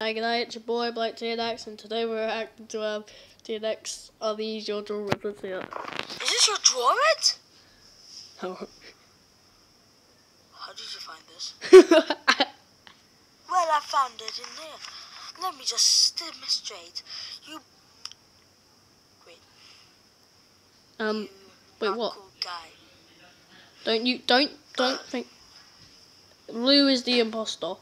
Hi, night, it's your boy Blake TNX, and today we're acting to um, TNX are these your draw ribbons here. Is this your drawing? No. How did you find this? Well, I found it in there. Let me just demonstrate. You. Wait. um, You wait, what? Guy. Don't you, don't, don't uh. think. Lou is the imposter.